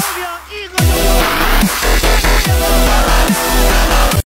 Savior.